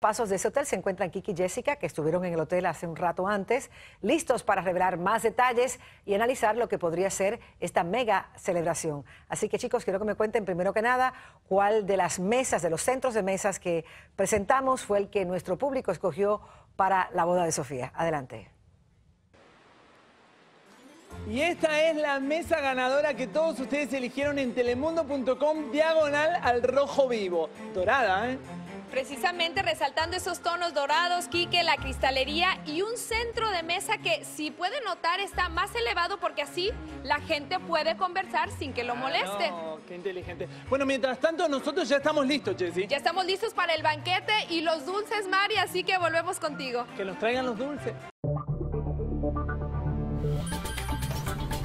pasos de ese hotel se encuentran Kiki y Jessica, que estuvieron en el hotel hace un rato antes, listos para revelar más detalles y analizar lo que podría ser esta mega celebración. Así que chicos, quiero que me cuenten primero que nada cuál de las mesas, de los centros de mesas que presentamos fue el que nuestro público escogió para la boda de Sofía. Adelante. Y esta es la mesa ganadora que todos ustedes eligieron en telemundo.com diagonal al rojo vivo. Dorada, ¿eh? Precisamente resaltando esos tonos dorados, Quique, la cristalería y un centro de mesa que, si puede notar, está más elevado porque así la gente puede conversar sin que lo moleste. No, qué inteligente. Bueno, mientras tanto, nosotros ya estamos listos, Jessy. Ya estamos listos para el banquete y los dulces, Mari, así que volvemos contigo. Que nos traigan los dulces.